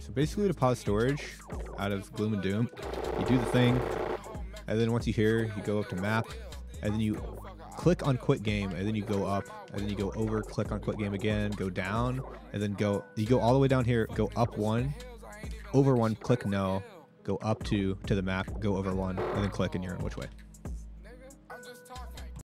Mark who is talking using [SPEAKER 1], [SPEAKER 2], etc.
[SPEAKER 1] So basically, to pause storage out of Gloom and Doom, you do the thing, and then once you hear, you go up to map, and then you click on quit game, and then you go up, and then you go over, click on quit game again, go down, and then go. You go all the way down here, go up one, over one, click no, go up to to the map, go over one, and then click, and you're in which way.